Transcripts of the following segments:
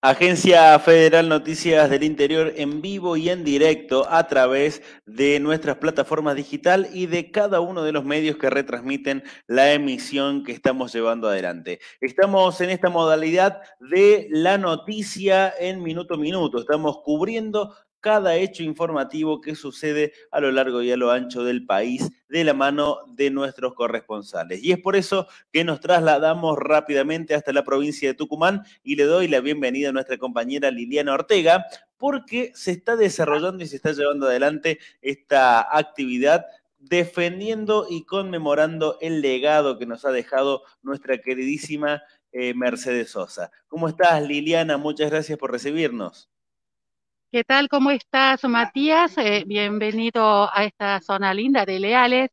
Agencia Federal Noticias del Interior en vivo y en directo a través de nuestras plataformas digital y de cada uno de los medios que retransmiten la emisión que estamos llevando adelante. Estamos en esta modalidad de la noticia en minuto a minuto. Estamos cubriendo cada hecho informativo que sucede a lo largo y a lo ancho del país de la mano de nuestros corresponsales. Y es por eso que nos trasladamos rápidamente hasta la provincia de Tucumán y le doy la bienvenida a nuestra compañera Liliana Ortega, porque se está desarrollando y se está llevando adelante esta actividad defendiendo y conmemorando el legado que nos ha dejado nuestra queridísima eh, Mercedes Sosa. ¿Cómo estás, Liliana? Muchas gracias por recibirnos. ¿Qué tal? ¿Cómo estás, Matías? Eh, bienvenido a esta zona linda de Leales,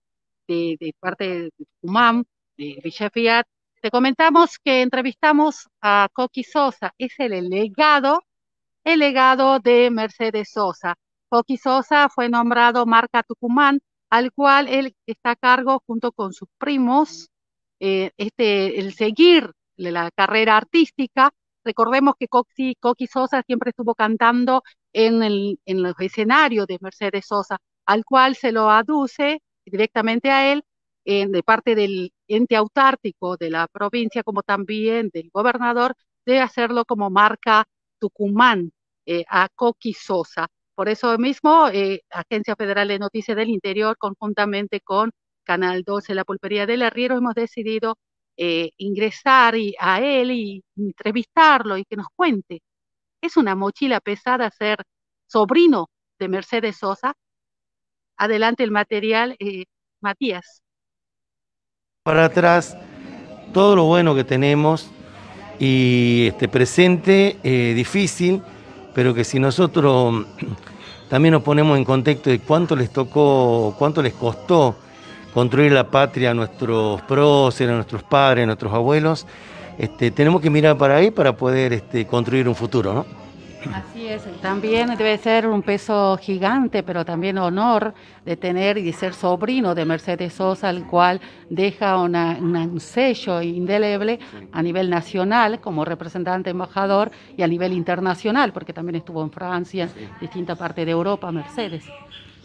de, parte de Tucumán, de Villa Fiat. Te comentamos que entrevistamos a Coqui Sosa, es el legado, el legado de Mercedes Sosa. Coqui Sosa fue nombrado marca Tucumán, al cual él está a cargo junto con sus primos, eh, este, el seguir la carrera artística. Recordemos que Coqui, Coqui Sosa siempre estuvo cantando en, el, en los escenarios de Mercedes Sosa, al cual se lo aduce directamente a él de parte del ente autártico de la provincia, como también del gobernador, de hacerlo como marca Tucumán eh, a Coqui Sosa. Por eso mismo, eh, Agencia Federal de Noticias del Interior, conjuntamente con Canal 12, La Pulpería del Herrero, hemos decidido eh, ingresar y, a él y entrevistarlo y que nos cuente es una mochila pesada ser sobrino de Mercedes Sosa. Adelante el material, eh, Matías. Para atrás, todo lo bueno que tenemos y este presente eh, difícil, pero que si nosotros también nos ponemos en contexto de cuánto les tocó, cuánto les costó construir la patria a nuestros próceres, a nuestros padres, a nuestros abuelos, este, tenemos que mirar para ahí para poder este, construir un futuro, ¿no? Así es, también debe ser un peso gigante, pero también honor de tener y ser sobrino de Mercedes Sosa, el cual deja un sello indeleble a nivel nacional como representante embajador y a nivel internacional, porque también estuvo en Francia, en distintas partes de Europa, Mercedes.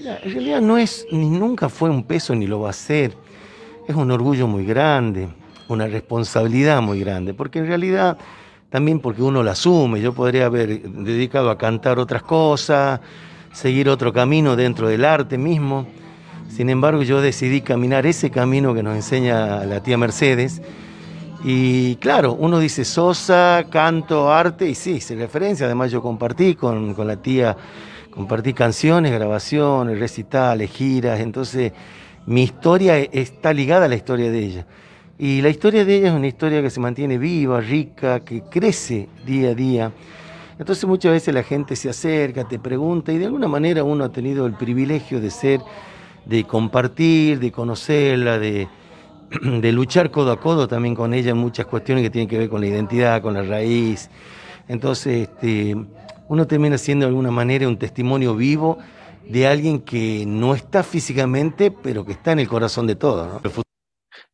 En realidad no es, ni nunca fue un peso ni lo va a ser. Es un orgullo muy grande una responsabilidad muy grande, porque en realidad también porque uno la asume, yo podría haber dedicado a cantar otras cosas, seguir otro camino dentro del arte mismo, sin embargo yo decidí caminar ese camino que nos enseña la tía Mercedes, y claro, uno dice Sosa, canto, arte, y sí, se referencia, además yo compartí con, con la tía, compartí canciones, grabaciones, recitales, giras, entonces mi historia está ligada a la historia de ella. Y la historia de ella es una historia que se mantiene viva, rica, que crece día a día. Entonces muchas veces la gente se acerca, te pregunta y de alguna manera uno ha tenido el privilegio de ser, de compartir, de conocerla, de, de luchar codo a codo también con ella en muchas cuestiones que tienen que ver con la identidad, con la raíz. Entonces este, uno termina siendo de alguna manera un testimonio vivo de alguien que no está físicamente, pero que está en el corazón de todos.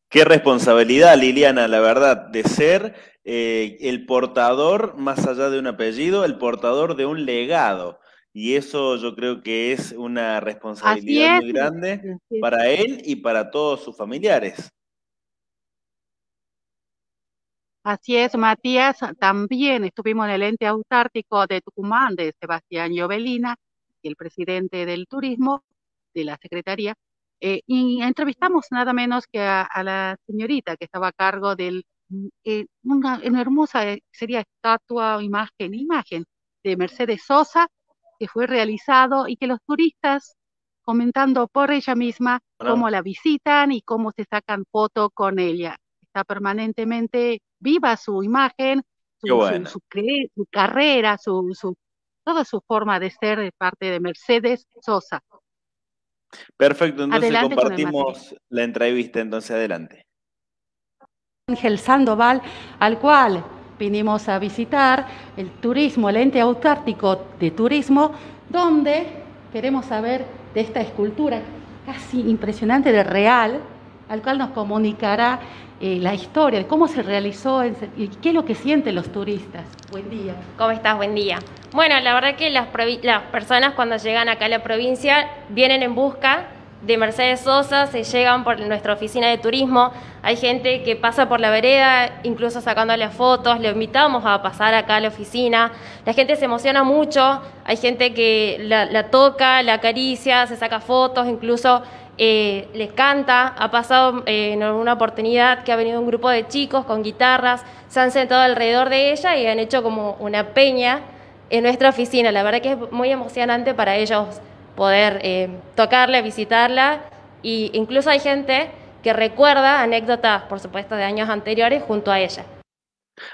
Qué responsabilidad, Liliana, la verdad, de ser eh, el portador, más allá de un apellido, el portador de un legado. Y eso yo creo que es una responsabilidad muy grande para él y para todos sus familiares. Así es, Matías. También estuvimos en el ente autártico de Tucumán de Sebastián Llovelina, el presidente del turismo de la Secretaría, eh, y entrevistamos nada menos que a, la señorita que estaba a cargo de mm, eh, una, hermosa, eh, sería estatua o imagen, imagen de Mercedes Sosa, que fue realizado y que los turistas comentando por ella misma cómo la visitan y cómo se sacan fotos con ella. Está permanentemente viva su imagen, su, carrera, su, su, toda su forma de ser de parte de Mercedes Sosa. Perfecto, entonces compartimos la entrevista, entonces adelante. Ángel Sandoval, al cual vinimos a visitar el turismo, el ente autártico de turismo, donde queremos saber de esta escultura casi impresionante de real, al cual nos comunicará eh, la historia de cómo se realizó y qué es lo que sienten los turistas. Buen día. ¿Cómo estás? Buen día. Bueno, la verdad que las, las personas cuando llegan acá a la provincia vienen en busca de Mercedes Sosa, se llegan por nuestra oficina de turismo, hay gente que pasa por la vereda, incluso sacándole fotos, le invitamos a pasar acá a la oficina, la gente se emociona mucho, hay gente que la, toca, la acaricia, se saca fotos, incluso eh, les canta, ha pasado eh, en alguna oportunidad que ha venido un grupo de chicos con guitarras, se han sentado alrededor de ella y han hecho como una peña en nuestra oficina, la verdad que es muy emocionante para ellos poder eh, tocarla, visitarla, e incluso hay gente que recuerda anécdotas, por supuesto, de años anteriores junto a ella.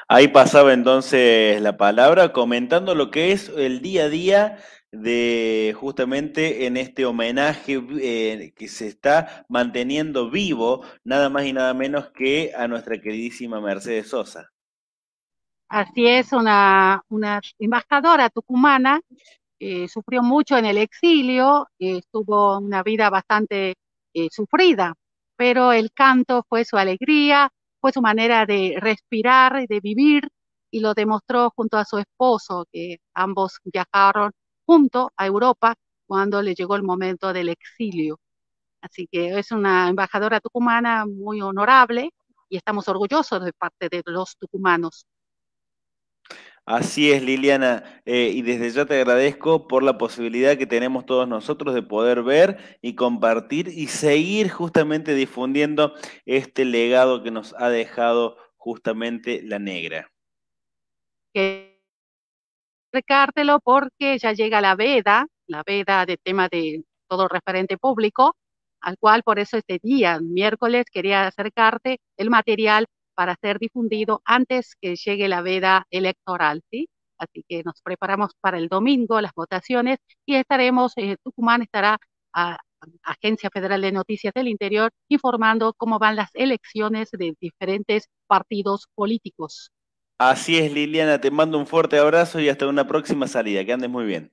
Ahí pasaba entonces la palabra comentando lo que es el día a día de justamente en este homenaje eh, que se está manteniendo vivo, nada más y nada menos que a nuestra queridísima Mercedes Sosa. Así es, una, una embajadora tucumana eh, sufrió mucho en el exilio, eh, tuvo una vida bastante eh, sufrida, pero el canto fue su alegría, fue su manera de respirar, y de vivir, y lo demostró junto a su esposo, que ambos viajaron junto a Europa cuando le llegó el momento del exilio. Así que es una embajadora tucumana muy honorable y estamos orgullosos de parte de los tucumanos. Así es, Liliana, eh, y desde ya te agradezco por la posibilidad que tenemos todos nosotros de poder ver y compartir y seguir justamente difundiendo este legado que nos ha dejado justamente la negra. Recártelo porque ya llega la veda, la veda de tema de todo referente público, al cual por eso este día, miércoles, quería acercarte el material para ser difundido antes que llegue la veda electoral, ¿sí? Así que nos preparamos para el domingo, las votaciones, y estaremos, eh, Tucumán estará a, Agencia Federal de Noticias del Interior informando cómo van las elecciones de diferentes partidos políticos. Así es, Liliana, te mando un fuerte abrazo y hasta una próxima salida. Que andes muy bien.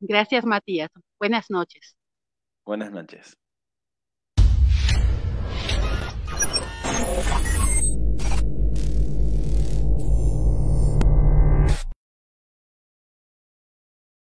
Gracias, Matías. Buenas noches. Buenas noches.